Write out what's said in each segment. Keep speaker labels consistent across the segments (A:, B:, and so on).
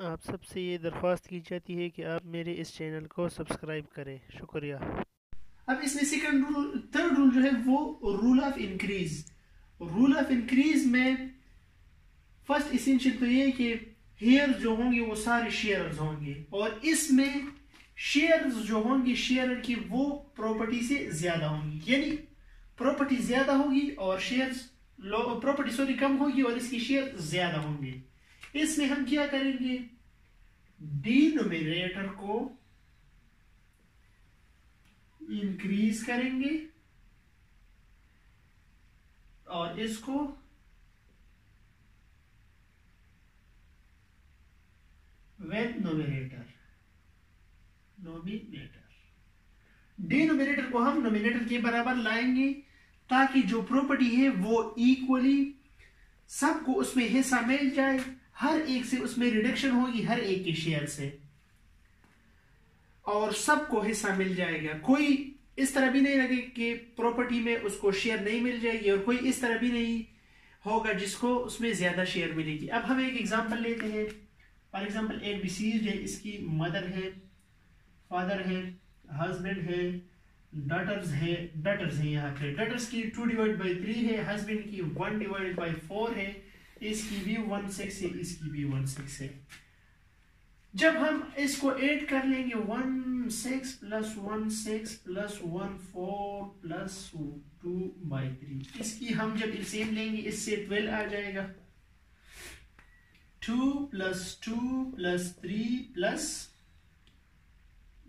A: आप सबसे ये दरख्वास्त की जाती है कि आप मेरे इस चैनल को सब्सक्राइब करें। शुक्रिया।
B: अब इसमें सेकंड रूल थर्ड रूल जो है, वो rule of increase rule of increase में फ़र्स्ट इसेंशियल तो ये कि हेयर जो होंगे, वो सारे शेयर्स होंगे। और इसमें शेयर्स जो होंगे शेयर की वो प्रॉपर्टी से ज़्यादा होंगी। यानी प्रॉपर्टी ज़्यादा होगी और शेयर्स प्रॉपर्टी सॉरी कम होगी और इसकी शेयर ज़्यादा होंगे। इसमें हम क्या करेंगे? डिनोमिनेटर को इंक्रीज करेंगे और इसको विथ नोमिनेटर नोमिनेटर डिनोमिनेटर को हम नोमिनेटर के बराबर लाएँगे ताकि जो प्रॉपर्टी है वो इक्वली सबको उसमें हिस्सा मिल जाए। हर एक से उसमें रिडक्शन होगी, हर एक के शेयर से। और सबको हिस्सा मिल जाएगा। कोई इस तरह भी नहीं लगे कि प्रॉपर्टी में उसको शेयर नहीं मिल जाएगी और कोई इस तरह भी नहीं होगा जिसको उसमें ज़्यादा शेयर मिलेगी। अब हम एक एग्जांपल लेते हैं। फॉर एग्जांपल एक डिसीज है, इसकी मदर है फादर है हस्बैंड है डॉटर्स है डॉटर्स है यहाँ पे। डॉटर्स की टू डिवाइड बाई थ्री है हस्बैंड की वन डिवाइड बाई फोर है इसकी भी वन सिक्स है इसकी भी वन सिक्स है। जब हम इसको ऐड कर लेंगे, one six plus one six plus one four plus two by three इसकी हम जब एलसीएम लेंगे, इससे ट्वेल्व आ जाएगा। Two plus two plus three plus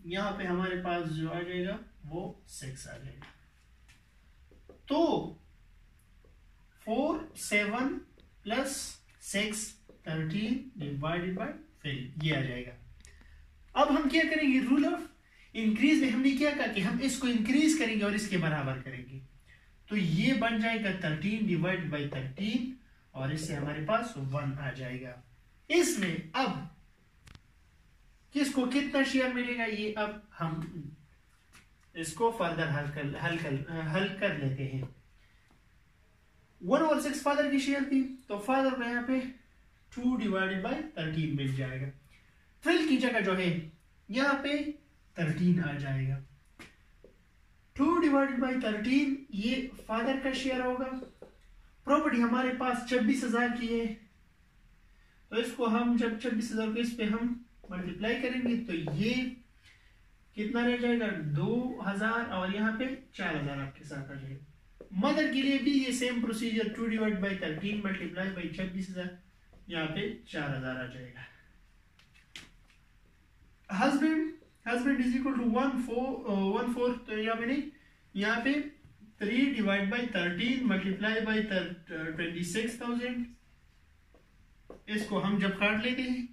B: यहाँ पे हमारे पास जो आ जाएगा, वो सिक्स आ जाएगा। तो four seven plus six thirteen divided by फिर ये आ जाएगा। अब हम क्या करेंगे? रूल ऑफ़ इंक्रीज में हमने क्या कहा कि हम इसको इंक्रीज करेंगे और इसके बराबर करेंगे। तो ये बन जाएगा थर्टीन डिवाइड बाई थर्टीन और इससे हमारे पास वन आ जाएगा। इसमें अब किसको कितना शेयर मिलेगा? ये अब हम इसको फर्दर हल कर हल कर हल कर लेते हैं। वन ओवर सिक्स फादर की शेयर थी तो फादर को यहाँ पे टू डिवाइडेड बाई थर्टीन मिल जाएगा। ट्वेल्व की जगह जो है, यहाँ पे थर्टीन आ जाएगा। टू डिवाइडेड बाई थर्टीन ये फादर का शेयर होगा। प्रॉपर्टी हमारे पास छब्बीस हज़ार की है। तो इसको हम जब छब्बीस हज़ार को इस पे हम मल्टीप्लाई करेंगे तो ये कितना रह जाएगा? दो हज़ार, और यहाँ पे चार हज़ार आपके साथ आ जाएगा। मदर के लिए भी ये same procedure two divide by thirteen multiply by छब्बीस हज़ार, यहाँ पे चार हज़ार आ जाएगा। Husband husband is equal to one four one four तो यहाँ पे नहीं, यहाँ पे three divide by thirteen multiply by twenty six thousand इसको हम जब काट लेते हैं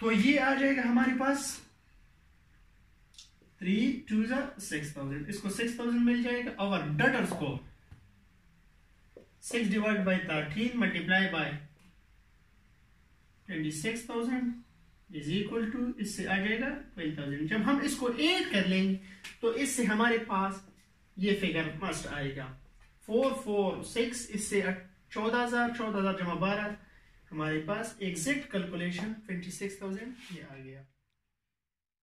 B: तो ये आ जाएगा हमारे पास थ्री टू सिक्स थाउज़ेंड इसको सिक्स थाउज़ेंड मिल जाएगा और डटर्स को six divide by thirteen multiply by twenty six thousand is equal to इससे आ जाएगा ट्वेल्व थाउज़ेंड जब हम इसको एड कर लेंगे तो इससे हमारे पास ये फिगर मस्ट आएगा. फोर फोर सिक्स इससे चौदह हज़ार चौदह हज़ार जमा बारह, हमारे पास exact calculation twenty six thousand ये आ गया.